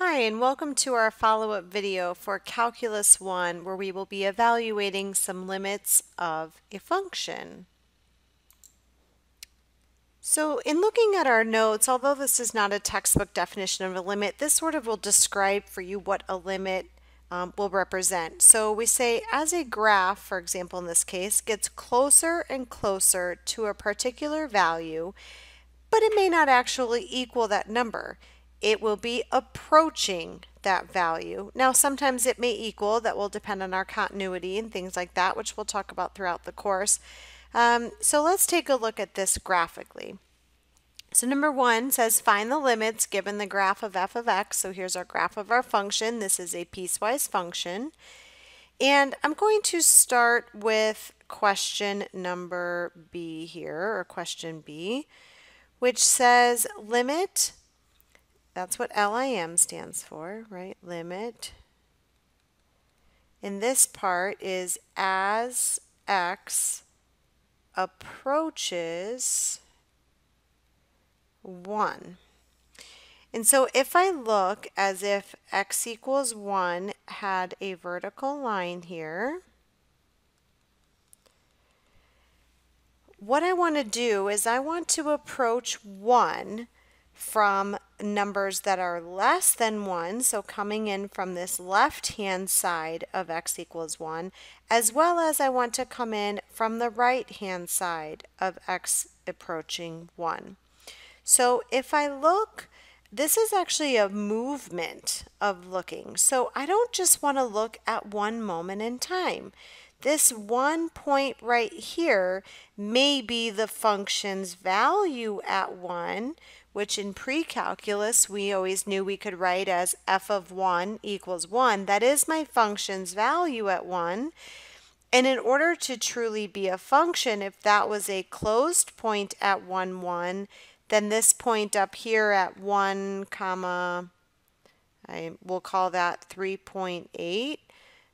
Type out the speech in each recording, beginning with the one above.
Hi and welcome to our follow-up video for Calculus 1 where we will be evaluating some limits of a function. So in looking at our notes, although this is not a textbook definition of a limit, this sort of will describe for you what a limit um, will represent. So we say as a graph, for example in this case, gets closer and closer to a particular value, but it may not actually equal that number it will be approaching that value. Now, sometimes it may equal, that will depend on our continuity and things like that, which we'll talk about throughout the course. Um, so let's take a look at this graphically. So number one says find the limits given the graph of f of x. So here's our graph of our function. This is a piecewise function. And I'm going to start with question number B here, or question B, which says limit that's what LIM stands for, right? Limit. And this part is as x approaches 1. And so if I look as if x equals 1 had a vertical line here, what I want to do is I want to approach 1 from numbers that are less than 1, so coming in from this left-hand side of x equals 1, as well as I want to come in from the right-hand side of x approaching 1. So if I look, this is actually a movement of looking. So I don't just want to look at one moment in time. This one point right here may be the function's value at 1, which in pre-calculus we always knew we could write as f of 1 equals 1. That is my function's value at 1. And in order to truly be a function, if that was a closed point at 1, 1, then this point up here at 1, comma, I will call that 3.8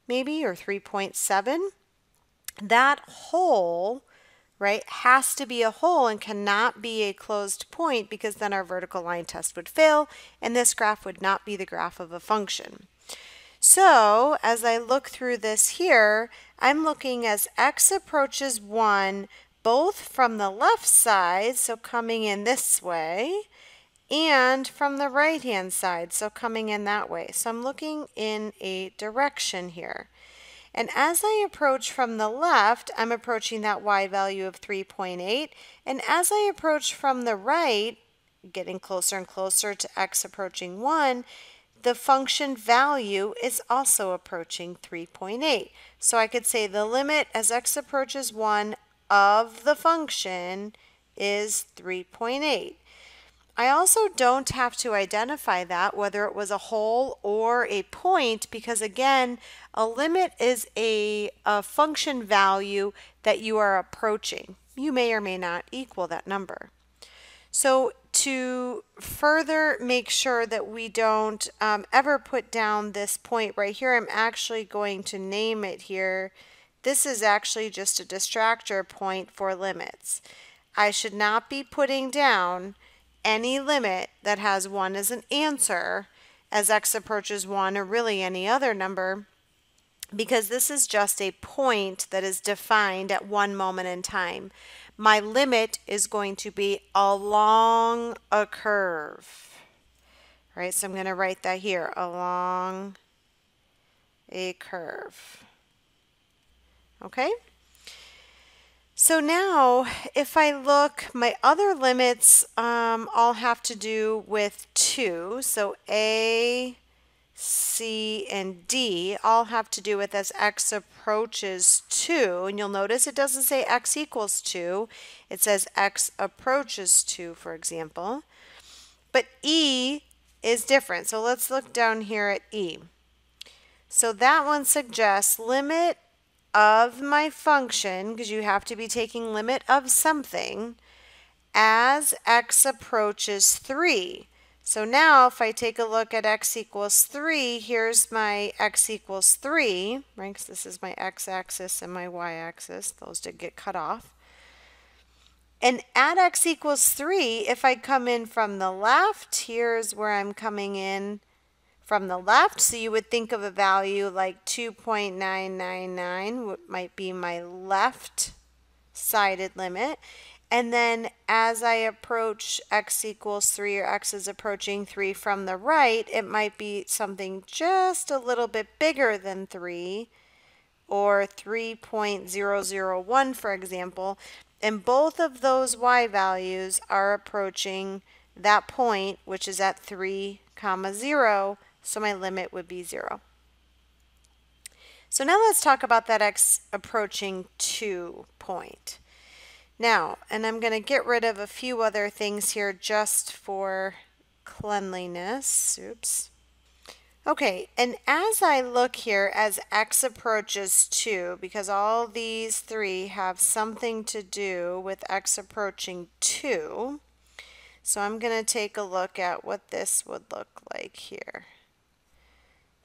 maybe, or 3.7, that whole right, has to be a hole and cannot be a closed point because then our vertical line test would fail and this graph would not be the graph of a function. So as I look through this here, I'm looking as x approaches 1 both from the left side, so coming in this way, and from the right hand side, so coming in that way. So I'm looking in a direction here. And as I approach from the left, I'm approaching that y value of 3.8. And as I approach from the right, getting closer and closer to x approaching 1, the function value is also approaching 3.8. So I could say the limit as x approaches 1 of the function is 3.8. I also don't have to identify that whether it was a hole or a point because again a limit is a, a function value that you are approaching. You may or may not equal that number. So to further make sure that we don't um, ever put down this point right here, I'm actually going to name it here. This is actually just a distractor point for limits. I should not be putting down any limit that has 1 as an answer as x approaches 1 or really any other number because this is just a point that is defined at one moment in time. My limit is going to be along a curve. Right, so I'm going to write that here, along a curve. Okay? So now, if I look, my other limits um, all have to do with 2. So A, C, and D all have to do with as x approaches 2. And you'll notice it doesn't say x equals 2. It says x approaches 2, for example. But E is different. So let's look down here at E. So that one suggests limit of my function, because you have to be taking limit of something, as x approaches 3. So now if I take a look at x equals 3, here's my x equals 3, right, this is my x-axis and my y-axis. Those did get cut off. And at x equals 3, if I come in from the left, here's where I'm coming in from the left. So you would think of a value like 2.999 might be my left sided limit. And then as I approach x equals 3 or x is approaching 3 from the right, it might be something just a little bit bigger than 3 or 3.001 for example. And both of those y values are approaching that point, which is at 3 comma 0, so my limit would be 0. So now let's talk about that x approaching 2 point. Now, and I'm going to get rid of a few other things here just for cleanliness. Oops. Okay, and as I look here, as x approaches 2, because all these three have something to do with x approaching 2, so I'm going to take a look at what this would look like here.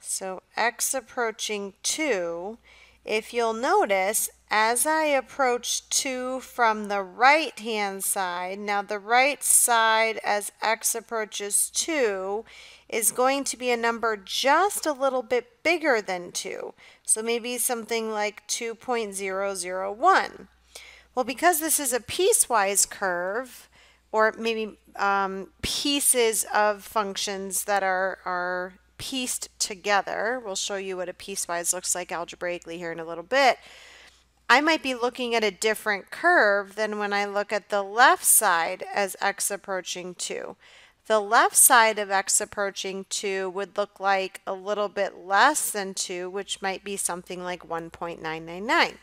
So x approaching 2, if you'll notice, as I approach 2 from the right-hand side, now the right side as x approaches 2 is going to be a number just a little bit bigger than 2. So maybe something like 2.001. Well, because this is a piecewise curve, or maybe um, pieces of functions that are, are pieced together, we'll show you what a piecewise looks like algebraically here in a little bit, I might be looking at a different curve than when I look at the left side as x approaching 2. The left side of x approaching 2 would look like a little bit less than 2, which might be something like 1.999.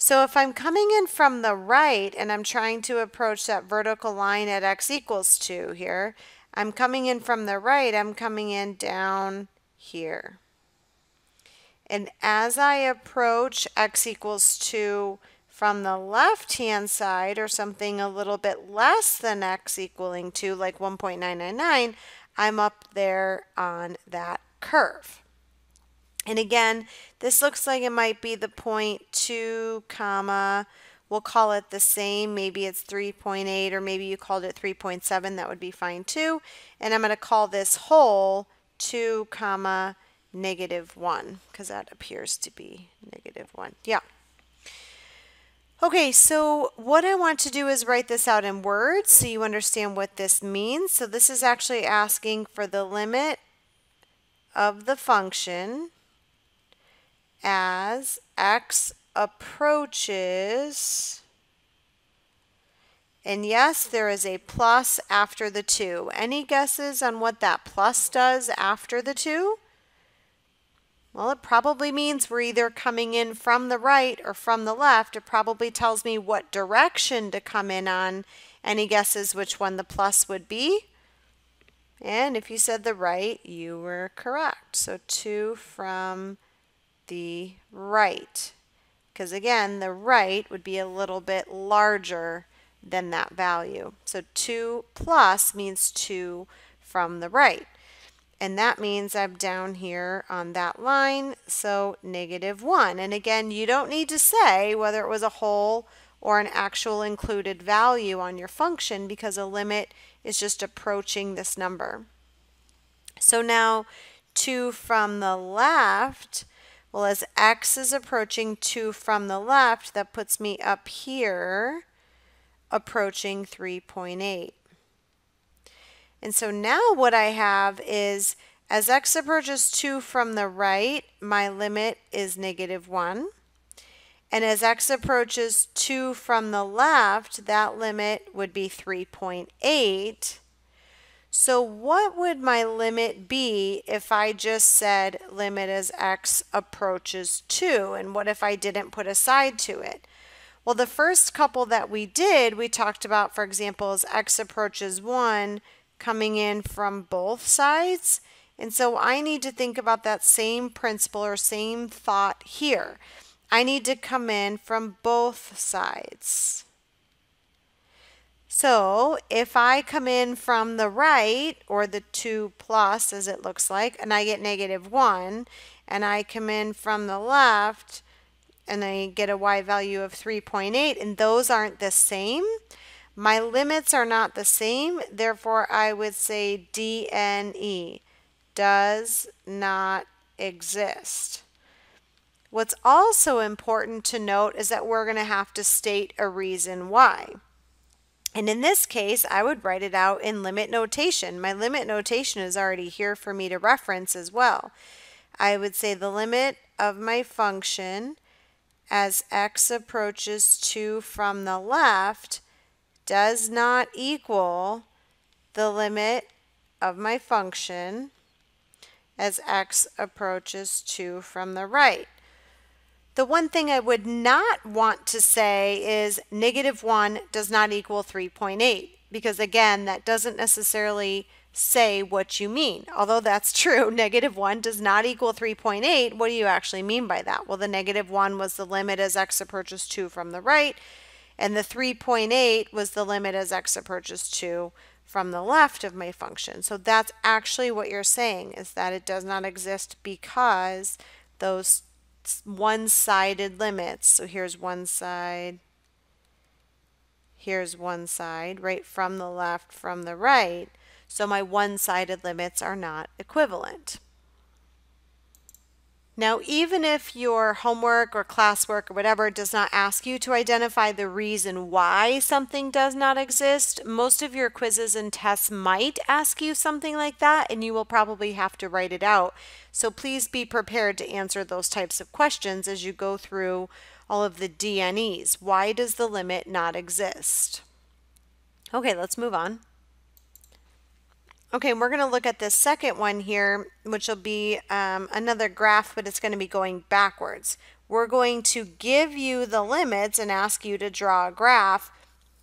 So if I'm coming in from the right and I'm trying to approach that vertical line at x equals 2 here, I'm coming in from the right, I'm coming in down here. And as I approach x equals 2 from the left-hand side, or something a little bit less than x equaling 2, like 1.999, I'm up there on that curve. And again, this looks like it might be the point 2, comma, we'll call it the same. Maybe it's 3.8 or maybe you called it 3.7. That would be fine too. And I'm going to call this hole 2, comma, negative 1 because that appears to be negative 1. Yeah. Okay, so what I want to do is write this out in words so you understand what this means. So this is actually asking for the limit of the function as x approaches and yes, there is a plus after the 2. Any guesses on what that plus does after the 2? Well, it probably means we're either coming in from the right or from the left. It probably tells me what direction to come in on. Any guesses which one the plus would be? And if you said the right, you were correct. So 2 from the right. Because again, the right would be a little bit larger than that value. So 2 plus means 2 from the right. And that means I'm down here on that line, so negative 1. And again, you don't need to say whether it was a hole or an actual included value on your function because a limit is just approaching this number. So now 2 from the left, well, as x is approaching 2 from the left, that puts me up here approaching 3.8. And so now what I have is as x approaches 2 from the right, my limit is negative 1. And as x approaches 2 from the left, that limit would be 3.8. So what would my limit be if I just said limit as x approaches 2? And what if I didn't put a side to it? Well, the first couple that we did, we talked about, for example, as x approaches 1, coming in from both sides. And so I need to think about that same principle or same thought here. I need to come in from both sides. So if I come in from the right, or the 2 plus as it looks like, and I get negative 1, and I come in from the left, and I get a y value of 3.8, and those aren't the same, my limits are not the same, therefore I would say DNE, does not exist. What's also important to note is that we're going to have to state a reason why. And in this case, I would write it out in limit notation. My limit notation is already here for me to reference as well. I would say the limit of my function as x approaches 2 from the left does not equal the limit of my function as x approaches 2 from the right. The one thing I would not want to say is negative 1 does not equal 3.8 because again that doesn't necessarily say what you mean. Although that's true, negative 1 does not equal 3.8. What do you actually mean by that? Well, the negative 1 was the limit as x approaches 2 from the right, and the 3.8 was the limit as x approaches 2 from the left of my function. So that's actually what you're saying, is that it does not exist because those one-sided limits. So here's one side, here's one side, right from the left, from the right. So my one-sided limits are not equivalent. Now, even if your homework or classwork or whatever does not ask you to identify the reason why something does not exist, most of your quizzes and tests might ask you something like that, and you will probably have to write it out. So please be prepared to answer those types of questions as you go through all of the DNEs. Why does the limit not exist? Okay, let's move on. Okay, we're going to look at this second one here, which will be um, another graph, but it's going to be going backwards. We're going to give you the limits and ask you to draw a graph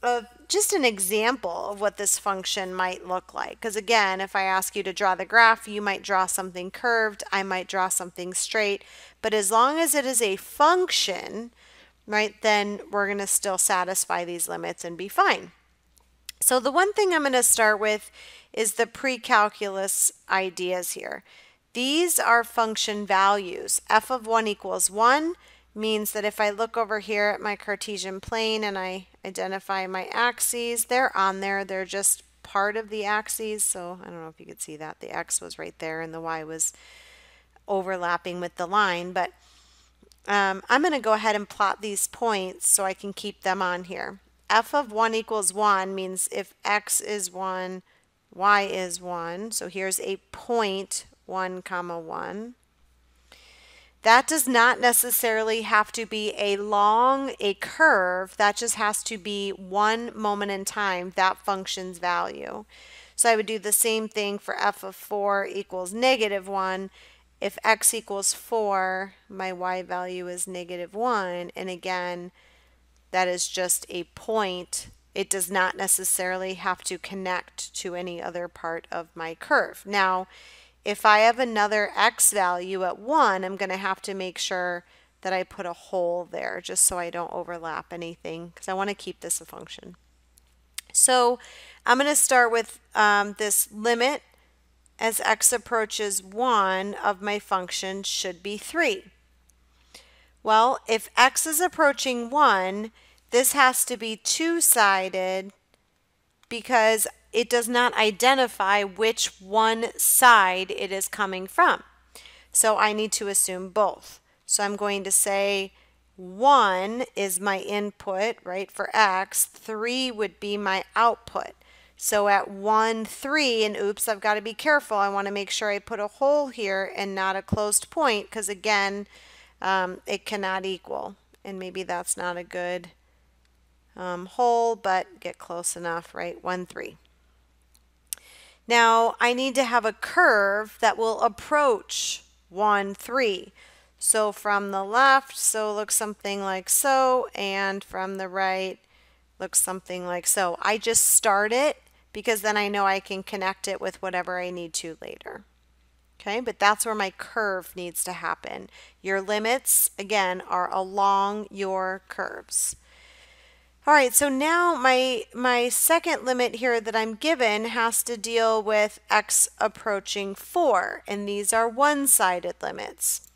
of just an example of what this function might look like. Because again, if I ask you to draw the graph, you might draw something curved, I might draw something straight. But as long as it is a function, right, then we're going to still satisfy these limits and be fine. So the one thing I'm going to start with is the pre-calculus ideas here. These are function values. f of 1 equals 1 means that if I look over here at my Cartesian plane and I identify my axes, they're on there. They're just part of the axes. So I don't know if you could see that. The x was right there and the y was overlapping with the line. But um, I'm going to go ahead and plot these points so I can keep them on here. f of 1 equals 1 means if x is 1, y is 1. So here's a point 1 comma 1. That does not necessarily have to be a long, a curve. That just has to be one moment in time, that function's value. So I would do the same thing for f of 4 equals negative 1. If x equals 4, my y value is negative 1. And again, that is just a point it does not necessarily have to connect to any other part of my curve. Now, if I have another x value at 1, I'm going to have to make sure that I put a hole there just so I don't overlap anything because I want to keep this a function. So I'm going to start with um, this limit as x approaches 1 of my function should be 3. Well, if x is approaching 1, this has to be two-sided because it does not identify which one side it is coming from. So I need to assume both. So I'm going to say 1 is my input, right, for x. 3 would be my output. So at 1, 3, and oops, I've got to be careful. I want to make sure I put a hole here and not a closed point because, again, um, it cannot equal. And maybe that's not a good um, hole, but get close enough, right? 1, 3. Now, I need to have a curve that will approach 1, 3. So from the left, so looks something like so, and from the right, looks something like so. I just start it because then I know I can connect it with whatever I need to later. Okay, but that's where my curve needs to happen. Your limits, again, are along your curves. All right, so now my, my second limit here that I'm given has to deal with x approaching 4, and these are one-sided limits.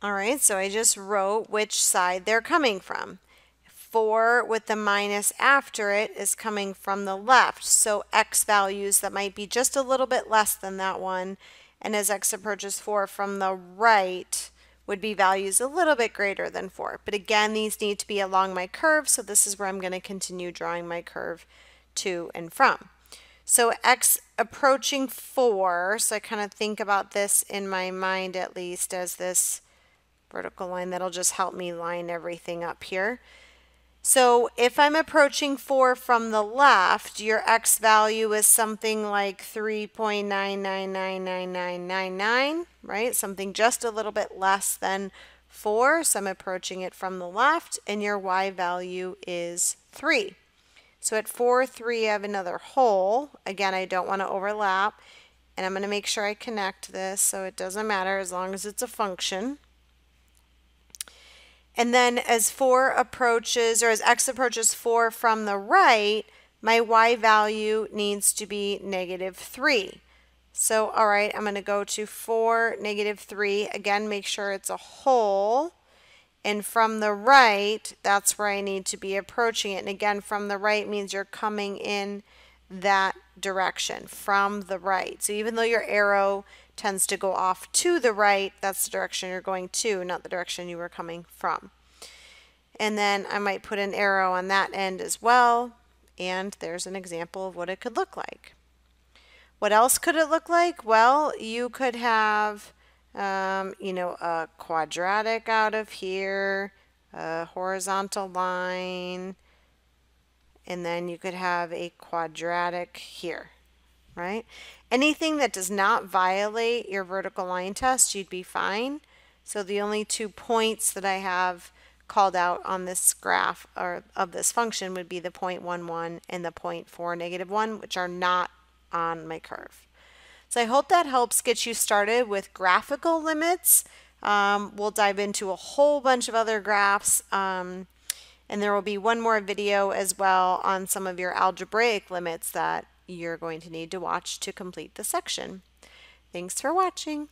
All right, so I just wrote which side they're coming from. 4 with the minus after it is coming from the left. So x values that might be just a little bit less than that one. And as x approaches 4 from the right would be values a little bit greater than 4. But again, these need to be along my curve. So this is where I'm going to continue drawing my curve to and from. So x approaching 4, so I kind of think about this in my mind at least as this vertical line. That'll just help me line everything up here. So if I'm approaching 4 from the left, your x value is something like 3.9999999, right? Something just a little bit less than 4. So I'm approaching it from the left, and your y value is 3. So at 4, 3, I have another hole. Again, I don't want to overlap. And I'm going to make sure I connect this so it doesn't matter as long as it's a function. And then as 4 approaches, or as x approaches 4 from the right, my y value needs to be negative 3. So, all right, I'm going to go to 4, negative 3. Again, make sure it's a hole. And from the right, that's where I need to be approaching it. And again, from the right means you're coming in that direction, from the right. So even though your arrow tends to go off to the right, that's the direction you're going to, not the direction you were coming from. And then I might put an arrow on that end as well. And there's an example of what it could look like. What else could it look like? Well, you could have um, you know, a quadratic out of here, a horizontal line, and then you could have a quadratic here, right? Anything that does not violate your vertical line test, you'd be fine. So the only two points that I have called out on this graph or of this function would be the 0.11 and the 0.4 negative 1, which are not on my curve. So I hope that helps get you started with graphical limits. Um, we'll dive into a whole bunch of other graphs. Um, and there will be one more video as well on some of your algebraic limits that you're going to need to watch to complete the section. Thanks for watching.